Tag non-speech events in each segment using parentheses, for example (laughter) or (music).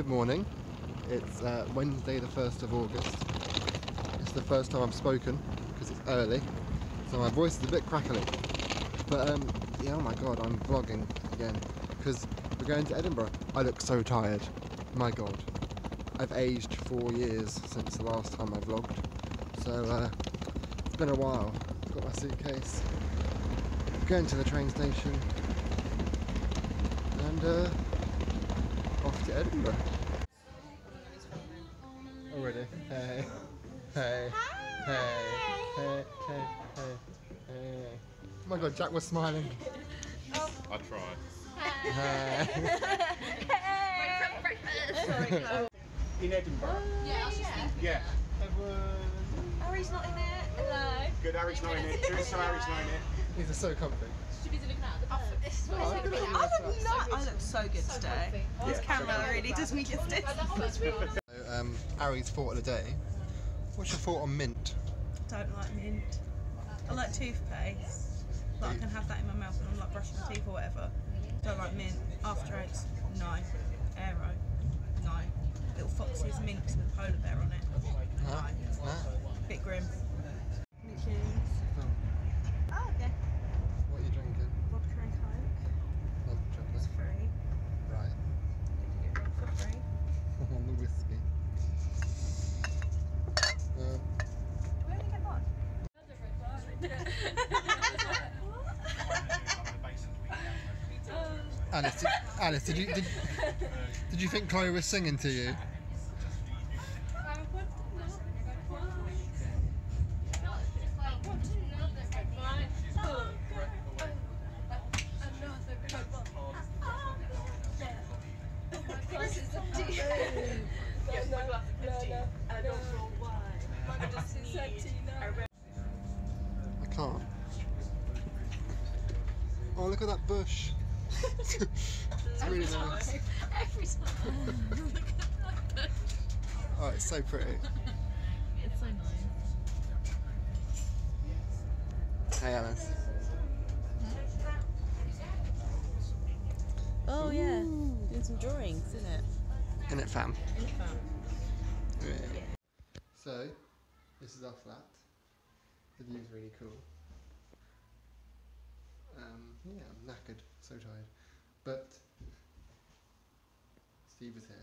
Good morning. It's uh, Wednesday, the 1st of August. It's the first time I've spoken because it's early, so my voice is a bit crackly. But um, yeah, oh my god, I'm vlogging again because we're going to Edinburgh. I look so tired. My god. I've aged four years since the last time I vlogged, so uh, it's been a while. I've got my suitcase. Going to the train station and uh, Edinburgh. Oh, Already. Hey. Hey. Hey. Hey. Hey. Hey. Hey. Oh my god, Jack was smiling. I tried. Hey. (laughs) In Edinburgh? Oh, yeah, yeah. Yeah. Uh, Harry's not in it. Hello. Good, Harry's not in it. Good, so Harry's not in it. These are so comfy. Should be looking out the back. This is look. I look not. I look so good today. This camera really does me justice. (laughs) So, um, Ari's thought of the day. What's your thought on mint? Don't like mint. I like toothpaste. Like I can have that in my mouth when I'm like brushing my teeth or whatever. Don't like mint. After eights, no. Aero, no. Little foxes mints with polar bear on it. Huh? No. Huh? Bit grim. Mickey's. Oh, Oh, okay. what are you drinking? Vodka and Coke. Hot chocolate. It's free. Right. You get one for free. on the whiskey. Uh, We only get one. Alice, did, Alice, did you did, did you think Chloe was singing to you? I can't. Oh, look at that bush. it's really nice. Every time. Look at that. Oh, it's so pretty. It's so nice. Hey, Alice. Oh yeah, doing some drawings, isn't it? In it, fam. In fun. Yeah. So, this is our flat. The view's really cool. Yeah, I'm knackered, so tired. But Steve is here.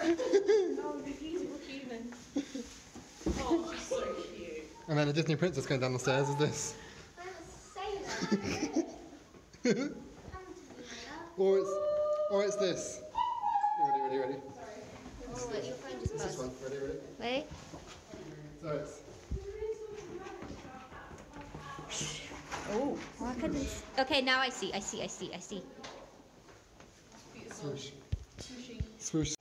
Oh, the beautiful human. Oh, she's so cute. And then a Disney princess going down the stairs is this. (laughs) Or it's or it's this. Ready, ready, ready. It's this one. Ready, ready. Wait. So it's Oh, I couldn't. Okay, now I see. I see. I see. I see. swoosh. Swoosh.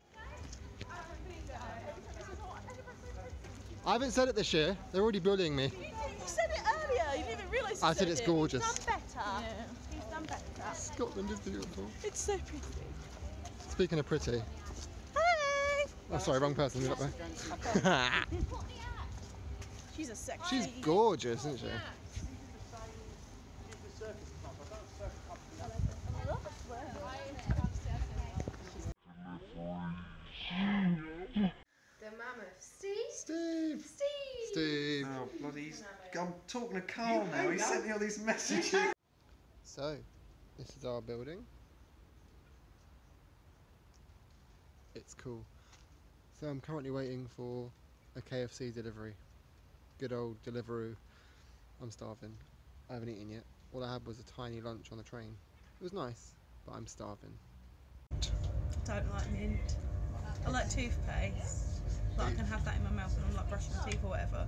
I haven't said it this year. They're already bullying me. You said it earlier. You didn't even realise. I said it's gorgeous. He's done better. He's done better. Scotland is beautiful. It's so pretty. Speaking of pretty. Hey. Oh, sorry, wrong person. Move up there. (laughs) She's a sexy. She's gorgeous, isn't she? The mammoth. Steve? Steve. Steve! Steve. Oh, bloody, he's, I'm talking to Carl now. He sent me all these messages. (laughs) So, this is our building. It's cool. So I'm currently waiting for a KFC delivery. Good old Deliveroo. I'm starving. I haven't eaten yet. All I had was a tiny lunch on the train. It was nice, but I'm starving. Don't like mint. I like toothpaste. Like I can have that in my mouth when I'm like brushing my teeth or whatever.